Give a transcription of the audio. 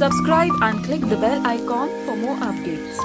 Subscribe and click the bell icon for more updates.